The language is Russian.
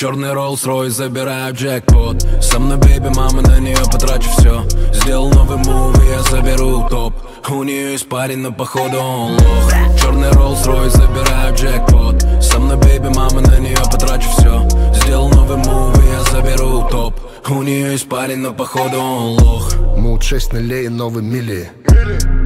Черный Rolls-Royce, забираю джекпот. Со мной бейби, мама, на нее потрачу все Сделал новый мув, и я заберу топ. У нее есть парень, но походу он лох. Черный Rolls-Royce, забираю джекпот. Со мной бейби, мама, на нее потрачу все Сделал новый мув, и я заберу топ. У нее есть парень, но походу он лох. Мут 6 нулей и новый мили. Мили.